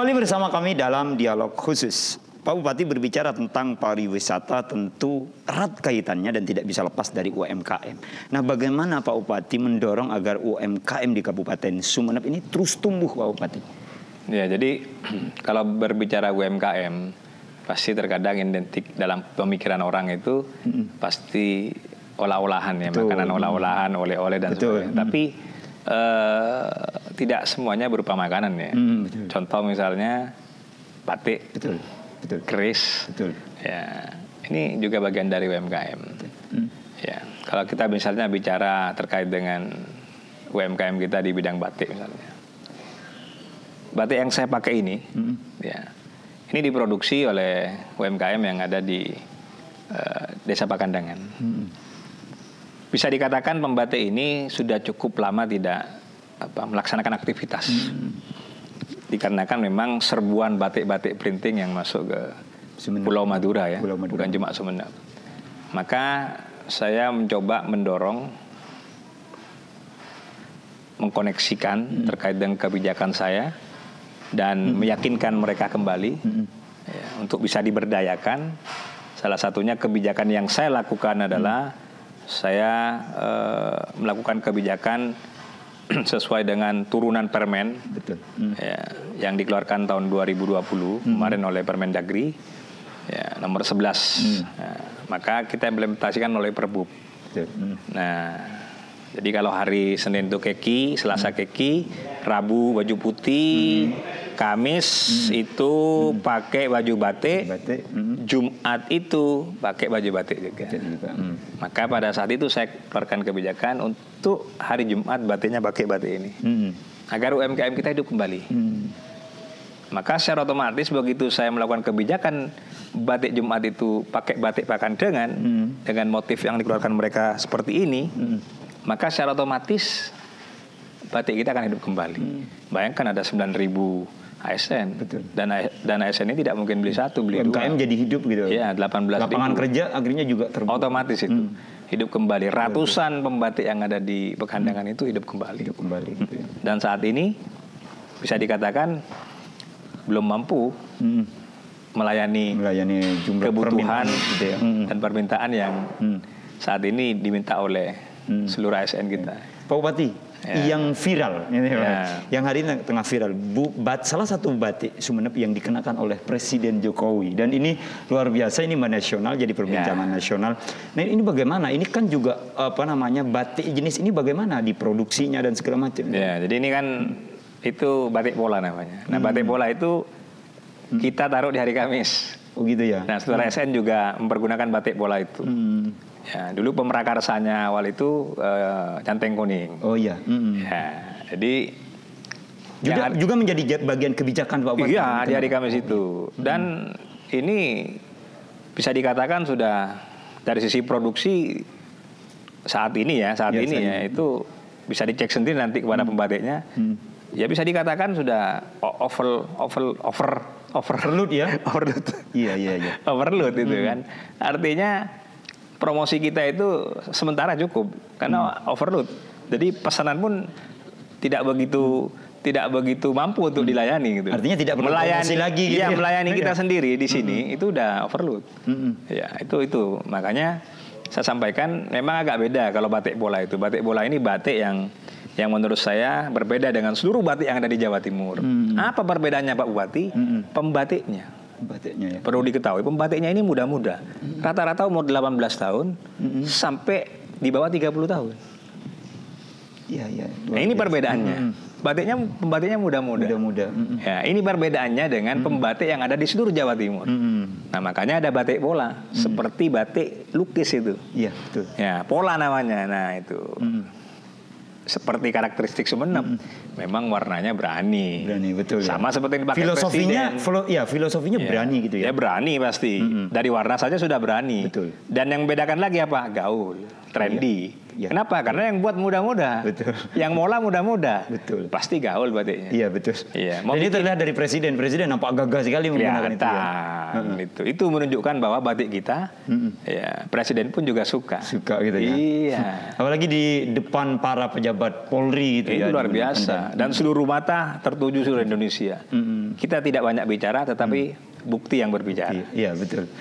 Kembali bersama kami dalam dialog khusus. Pak Bupati berbicara tentang pariwisata tentu erat kaitannya dan tidak bisa lepas dari UMKM. Nah bagaimana Pak Bupati mendorong agar UMKM di Kabupaten Sumeneb ini terus tumbuh Pak Bupati? Ya jadi kalau berbicara UMKM pasti terkadang identik dalam pemikiran orang itu hmm. pasti olah-olahan ya Betul. makanan olah-olahan oleh-oleh dan Betul. sebagainya. Hmm. Tapi uh, tidak semuanya berupa makanan ya. Hmm, Contoh misalnya batik. Betul Betul. keris. Betul. Ya, ini juga bagian dari UMKM. Hmm. Ya, kalau kita misalnya bicara terkait dengan UMKM kita di bidang batik misalnya, batik yang saya pakai ini, hmm. ya, ini diproduksi oleh UMKM yang ada di uh, Desa Pakandangan. Hmm. Bisa dikatakan pembatik ini sudah cukup lama tidak apa, melaksanakan aktivitas. Hmm dikarenakan memang serbuan batik-batik printing yang masuk ke. Pulau Madura ya, Pulau Madura. bukan cuma Sumeneb. Maka saya mencoba mendorong mengkoneksikan hmm. terkait dengan kebijakan saya dan hmm. meyakinkan mereka kembali hmm. ya, untuk bisa diberdayakan. Salah satunya kebijakan yang saya lakukan adalah hmm. Saya uh, melakukan kebijakan sesuai dengan turunan permen Betul. Hmm. Ya, yang dikeluarkan tahun 2020 hmm. kemarin oleh Permendagri ya, nomor 11. Hmm. Ya, maka kita implementasikan oleh Perbup. Hmm. Nah, jadi kalau hari Senin itu keki, Selasa hmm. keki, Rabu baju putih, hmm. Kamis hmm. itu hmm. pakai baju batik, batik. Hmm. Jumat itu pakai baju batik juga. Hmm. Maka pada saat itu saya keluarkan kebijakan untuk hari Jumat batiknya pakai batik ini, hmm. agar UMKM kita hidup kembali. Hmm. Maka secara otomatis begitu saya melakukan kebijakan batik Jumat itu pakai batik pakandengan hmm. dengan motif yang dikeluarkan mereka seperti ini, hmm. maka secara otomatis batik kita akan hidup kembali. Hmm. Bayangkan ada 9000 ASN. Betul. Dan dan ASN ini tidak mungkin beli satu, beli UMKM dua. jadi hidup gitu. Iya, 18 Lapangan ribu. kerja akhirnya juga terbuka. Otomatis itu. Hmm. Hidup kembali. Ratusan pembatik yang ada di Pekandangan hmm. itu hidup kembali. Hidup kembali gitu ya. Dan saat ini bisa dikatakan belum mampu hmm. melayani, melayani jumlah kebutuhan gitu ya. hmm. dan permintaan yang hmm. saat ini diminta oleh hmm. seluruh ASN kita. Pak Bupati, ya. yang viral, ya. yang hari ini tengah viral. Bu, bat, salah satu batik Sumeneb yang dikenakan oleh Presiden Jokowi dan ini luar biasa ini nasional jadi perbincangan ya. nasional. Nah ini bagaimana? Ini kan juga apa namanya batik jenis ini bagaimana diproduksinya dan segala macam. Ya, jadi ini kan hmm. itu batik pola namanya. Nah hmm. batik pola itu hmm. kita taruh di hari Kamis. Oh gitu ya. Nah, setelah hmm. SN juga mempergunakan batik pola itu. Hmm. Ya, dulu pemerakarsanya awal itu uh, canteng kuning. Oh iya. Mm. Ya, jadi juga, yang, juga menjadi bagian kebijakan Pak Bupati. Iya, di hari Kamis itu. Dan mm. ini bisa dikatakan sudah dari sisi produksi saat ini ya, saat ya, ini ya itu bisa dicek sendiri nanti kepada mm. pembatiknya. Mm. Ya bisa dikatakan sudah over over over overload ya. overload. Iya iya iya. overload itu mm. kan. Artinya promosi kita itu sementara cukup karena hmm. overload. Jadi pesanan pun tidak begitu tidak begitu mampu untuk hmm. dilayani gitu. Artinya tidak perlu melayani lagi gitu. Ya, ya. melayani kita iya. sendiri di sini hmm. itu udah overload. Hmm. Ya, itu itu. Makanya saya sampaikan memang agak beda kalau batik bola itu. Batik bola ini batik yang yang menurut saya berbeda dengan seluruh batik yang ada di Jawa Timur. Hmm. Apa perbedaannya Pak Bupati? Hmm. Pembatiknya. Pembatiknya ya. Perlu diketahui pembatiknya ini muda-muda. Rata-rata umur 18 tahun hmm. sampai di bawah 30 tahun. Iya, iya. Nah, ini perbedaannya. Hmm. Batiknya pembatiknya muda-muda. Muda-muda. Hmm. Ya, ini perbedaannya dengan hmm. pembatik yang ada di seluruh Jawa Timur. Hmm. Nah, makanya ada batik pola hmm. seperti batik lukis itu. Iya, betul. Ya, pola namanya. Nah, itu. Hmm seperti karakteristik Sumeneb. Hmm. Memang warnanya berani. Berani betul. Ya. Sama ya. seperti dipakai filosofinya, Filo, ya filosofinya ya. berani gitu ya. Ya berani pasti. Hmm. Dari warna saja sudah berani. Betul. Dan yang membedakan lagi apa? Gaul, trendy. Ya. Ya. Kenapa? Karena yang buat muda-muda. Betul. Yang mola muda-muda. Betul. Pasti gaul batiknya. Iya betul. Iya. Mau ini terlihat dari presiden. Presiden nampak gagah sekali menggunakan itu. Ya. Itu. Itu menunjukkan bahwa batik kita, hmm. ya presiden pun juga suka. Suka gitu ya. Iya. Apalagi di depan para pejabat Polri gitu itu ya. Itu luar biasa. Dan, dan seluruh mata tertuju seluruh Indonesia. Hmm. Kita tidak banyak bicara, tetapi hmm. bukti yang berbicara. Iya betul.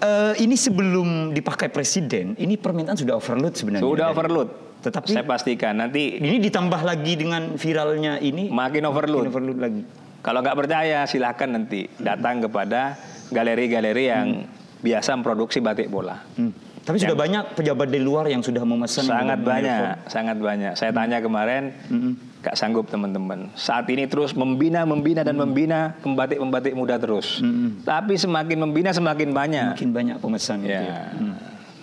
Uh, ini sebelum dipakai presiden, ini permintaan sudah overload sebenarnya. Sudah overload. Tetapi saya pastikan nanti ini ditambah lagi dengan viralnya ini makin overload. Makin overload lagi. Kalau nggak percaya silahkan nanti datang kepada galeri-galeri yang hmm. biasa memproduksi batik bola. Hmm. Tapi yang sudah banyak pejabat di luar yang sudah memesan. Sangat banyak, sangat banyak. Saya tanya kemarin, hmm. gak sanggup teman-teman. Saat ini terus membina, membina dan hmm. membina pembatik-pembatik muda terus. Hmm. Tapi semakin membina semakin banyak. Semakin banyak pemesan. Ya. ya. Hmm.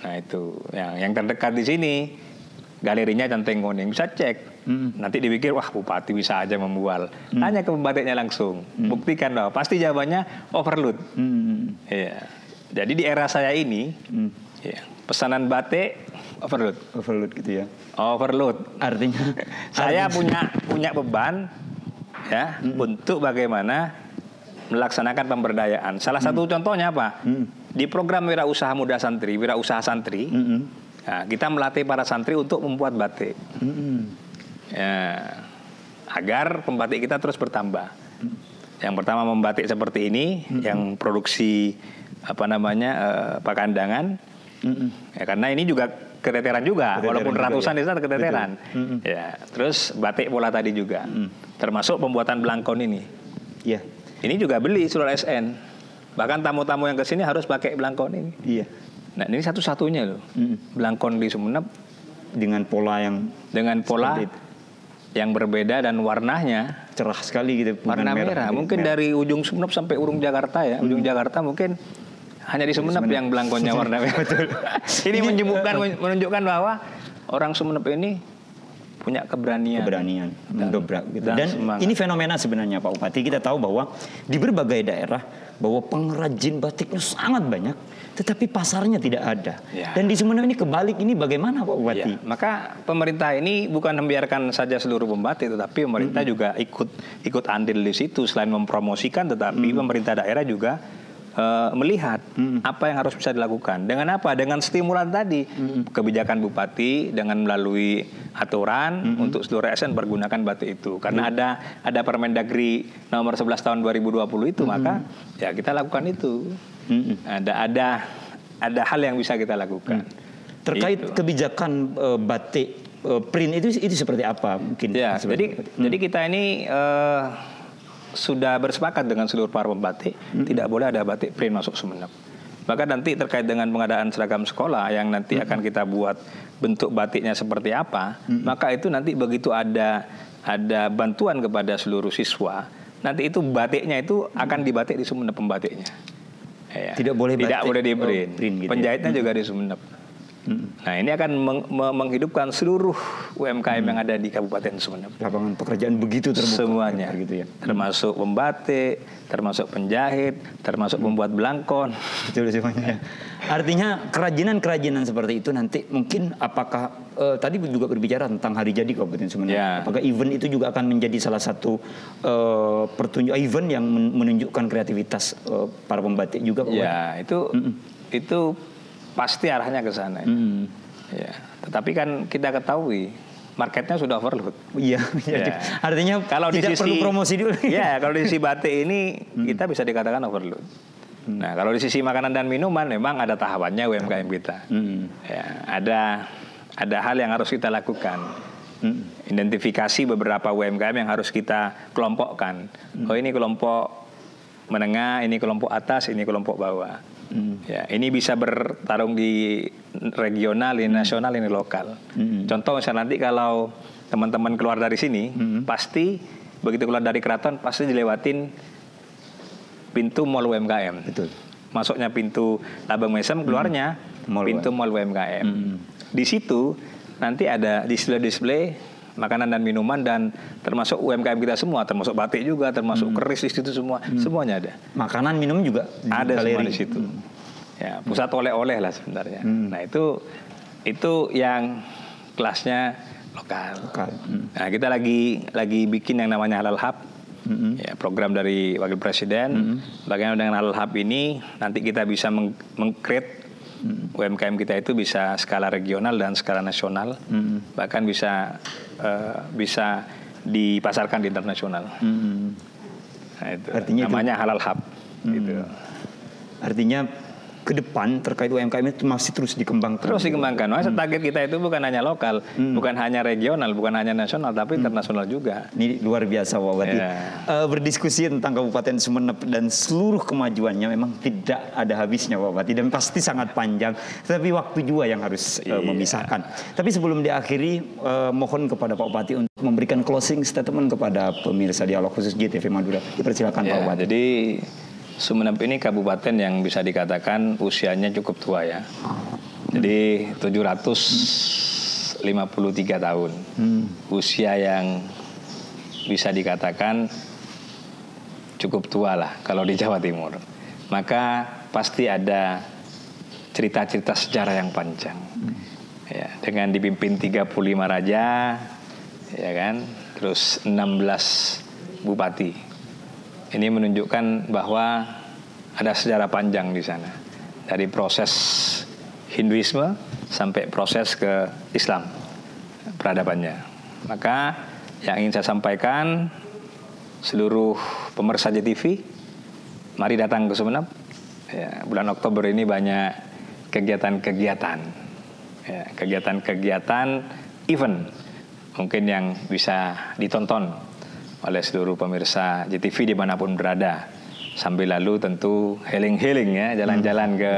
Nah itu yang yang terdekat di sini galerinya Canteng Kuning bisa cek. Hmm. Nanti dipikir wah bupati bisa aja membual. Hmm. Tanya ke pembatiknya langsung. Hmm. Buktikan bahwa pasti jawabannya overload. Hmm. Ya. Jadi di era saya ini hmm. ya, pesanan batik overload. Overload gitu ya. Overload. Artinya saya punya punya beban ya hmm. untuk bagaimana melaksanakan pemberdayaan. Salah hmm. satu contohnya apa? Hmm. Di program Wirausaha Muda Santri, Wirausaha Santri, hmm. nah, kita melatih para santri untuk membuat batik. Hmm. Ya, agar pembatik kita terus bertambah. Hmm. Yang pertama membatik seperti ini, hmm. yang produksi apa namanya uh, pakandangan. Hmm. Ya, karena ini juga keteteran juga, keteteran walaupun juga, ratusan ya. desa keteteran. Hmm. Ya, terus batik bola tadi juga, hmm. termasuk pembuatan belangkon ini. Iya. Ini juga beli seluruh SN. Bahkan tamu-tamu yang ke sini harus pakai belangkon ini. Iya. Nah ini satu-satunya loh. Mm. Belangkon di Sumeneb dengan pola yang dengan pola yang berbeda dan warnanya cerah sekali gitu. Warna merah. merah. Mungkin merah. dari ujung Sumeneb sampai ujung Jakarta ya. Mm. Ujung Jakarta mungkin hanya di Sumeneb, Sumeneb. yang belangkonnya warna merah. Betul. ini menunjukkan menunjukkan bahwa orang Sumeneb ini punya keberanian. Keberanian mendobrak gitu. Dan, dan ini fenomena sebenarnya Pak Bupati. Kita tahu bahwa di berbagai daerah bahwa pengrajin batiknya sangat banyak, tetapi pasarnya tidak ada. Ya. Dan di Sumeneb ini kebalik ini bagaimana Pak Bupati? Ya. Maka pemerintah ini bukan membiarkan saja seluruh pembatik, tetapi pemerintah mm -hmm. juga ikut ikut andil di situ selain mempromosikan, tetapi mm -hmm. pemerintah daerah juga uh, melihat hmm. apa yang harus bisa dilakukan. Dengan apa? Dengan stimulan tadi, hmm. kebijakan bupati dengan melalui aturan hmm. untuk seluruh ASN pergunakan batu itu. Karena hmm. ada ada Permendagri nomor 11 tahun 2020 itu, hmm. maka ya kita lakukan itu. Hmm. Ada ada ada hal yang bisa kita lakukan. Hmm. Terkait itu. kebijakan uh, batik uh, print itu itu seperti apa mungkin? Ya, jadi hmm. jadi kita ini uh, sudah bersepakat dengan seluruh para pembatik hmm. tidak boleh ada batik print masuk Sumeneb. Maka nanti terkait dengan pengadaan seragam sekolah yang nanti hmm. akan kita buat bentuk batiknya seperti apa, hmm. maka itu nanti begitu ada ada bantuan kepada seluruh siswa, nanti itu batiknya itu akan dibatik di Sumeneb pembatiknya. Ya. Tidak boleh batik, tidak boleh di print. Oh, print gitu ya. Penjahitnya ya. juga di Sumeneb. Nah ini akan meng menghidupkan seluruh UMKM hmm. yang ada di Kabupaten Sumeneb. Lapangan pekerjaan begitu terbuka. Semuanya, gitu ya. Termasuk pembatik, termasuk penjahit, termasuk pembuat belangkon. Betul semuanya. Artinya kerajinan-kerajinan seperti itu nanti mungkin apakah uh, tadi juga berbicara tentang hari jadi Kabupaten Sumeneb. Ya. Apakah event itu juga akan menjadi salah satu uh, pertunjuk event yang menunjukkan kreativitas uh, para pembatik juga? Ya itu mm -mm. itu pasti arahnya ke sana. Hmm. Ya. Tetapi kan kita ketahui marketnya sudah overload. Iya, ya. artinya kalau tidak di sisi, perlu promosi dulu. Ya, kalau di sisi batik ini hmm. kita bisa dikatakan overload. Hmm. Nah, kalau di sisi makanan dan minuman memang ada tahapannya UMKM kita. Hmm. Ya, ada ada hal yang harus kita lakukan. Hmm. Identifikasi beberapa UMKM yang harus kita kelompokkan. Hmm. Oh ini kelompok menengah, ini kelompok atas, ini kelompok bawah. Hmm. Ya, ini bisa bertarung di regional, ini nasional, ini lokal. Hmm. Contoh misalnya nanti kalau teman-teman keluar dari sini, hmm. pasti begitu keluar dari keraton pasti dilewatin pintu mall UMKM. Betul. Masuknya pintu Labang Mesem, keluarnya hmm. mall pintu mall UMKM. Hmm. Di situ nanti ada display-display makanan dan minuman dan termasuk UMKM kita semua, termasuk batik juga, termasuk hmm. keris di situ semua, hmm. semuanya ada. Makanan minum juga ada galeri. semua di situ. Hmm. Ya, pusat oleh-oleh lah sebenarnya. Hmm. Nah, itu itu yang kelasnya lokal. lokal. Hmm. Nah, kita lagi lagi bikin yang namanya Halal Hub. Mm-hmm. Ya, program dari Wakil Presiden. Mm-hmm. Bagaimana dengan Halal Hub ini nanti kita bisa meng-create Hmm. UMKM kita itu bisa skala regional dan skala nasional, hmm. bahkan bisa uh, bisa dipasarkan di internasional. Hmm. Nah, itu. Artinya namanya itu, halal hub. Hmm. Gitu. Artinya ke depan terkait UMKM itu masih terus dikembangkan. Terus dikembangkan. Masa hmm. target kita itu bukan hanya lokal, hmm. bukan hanya regional, bukan hanya nasional, tapi hmm. internasional juga. Ini luar biasa Wawati. Yeah. Uh, berdiskusi tentang Kabupaten Sumeneb dan seluruh kemajuannya memang tidak ada habisnya Wawati dan pasti sangat panjang. Tapi waktu juga yang harus uh, memisahkan. Tapi sebelum diakhiri, uh, mohon kepada Pak Bupati untuk memberikan closing statement kepada pemirsa dialog khusus GTV Madura. Dipersilakan yeah, Pak Bupati. Jadi Sumeneb ini kabupaten yang bisa dikatakan usianya cukup tua ya. Jadi 753 tahun. Hmm. Usia yang bisa dikatakan cukup tua lah kalau di Jawa Timur. Maka pasti ada cerita-cerita sejarah yang panjang. Hmm. Ya, dengan dipimpin 35 raja, ya kan, terus 16 bupati ini menunjukkan bahwa ada sejarah panjang di sana. Dari proses Hinduisme sampai proses ke Islam peradabannya. Maka yang ingin saya sampaikan seluruh pemirsa JTV, mari datang ke Sumeneb. Ya, bulan Oktober ini banyak kegiatan-kegiatan, ya, kegiatan-kegiatan event mungkin yang bisa ditonton oleh seluruh pemirsa JTV di mana pun berada. Sambil lalu tentu healing-healing ya, jalan-jalan ke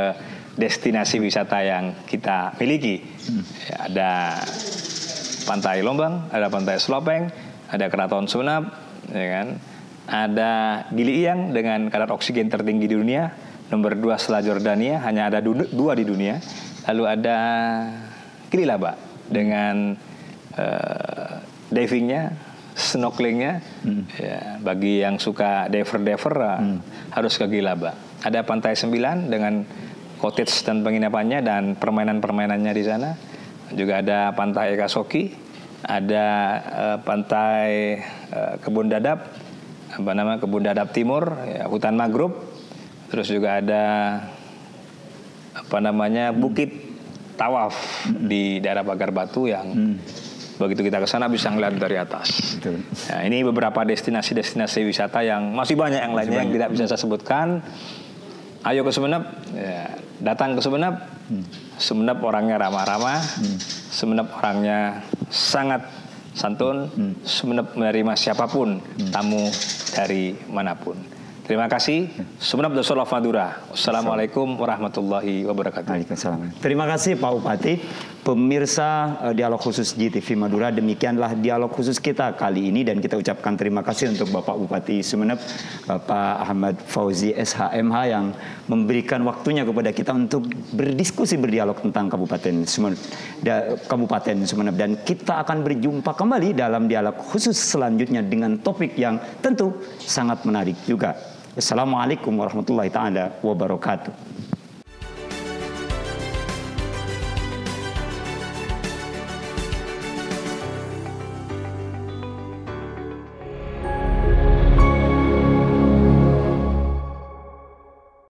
destinasi wisata yang kita miliki. Ya, ada Pantai Lombang, ada Pantai Selopeng, ada Keraton Sunab, ya kan? Ada Gili Iyang dengan kadar oksigen tertinggi di dunia, nomor dua setelah Jordania, hanya ada dua di dunia. Lalu ada Gili Laba dengan uh, divingnya snorkelingnya hmm. ya, bagi yang suka diver-diver ah, hmm. harus ke Gilaba. Ada Pantai Sembilan dengan cottage dan penginapannya dan permainan-permainannya di sana. Juga ada Pantai Kasoki, ada uh, Pantai uh, Kebun Dadap, apa nama Kebun Dadap Timur, ya, hutan mangrove. Terus juga ada apa namanya Bukit Tawaf hmm. di daerah Pagar Batu yang hmm begitu kita ke sana bisa ngeliat dari atas. Betul. Nah, ini beberapa destinasi-destinasi wisata yang masih banyak yang lainnya yang tidak bisa saya sebutkan. Ayo ke Sumeneb, ya, datang ke Sumeneb. Hmm. Sumeneb orangnya ramah-ramah, hmm. Sumeneb orangnya sangat santun, hmm. Sumeneb menerima siapa pun hmm. tamu dari mana pun. Terima kasih. Sumeneb Dosolov Madura. Wassalamualaikum warahmatullahi wabarakatuh. Waalaikumsalam. Terima kasih Pak Bupati. Pemirsa uh, Dialog Khusus GTV Madura, demikianlah dialog khusus kita kali ini dan kita ucapkan terima kasih untuk Bapak Bupati Sumeneb, Bapak Ahmad Fauzi SHMH yang memberikan waktunya kepada kita untuk berdiskusi berdialog tentang Kabupaten Sumeneb, Kabupaten Sumeneb dan kita akan berjumpa kembali dalam dialog khusus selanjutnya dengan topik yang tentu sangat menarik juga. Assalamualaikum warahmatullahi taala wabarakatuh.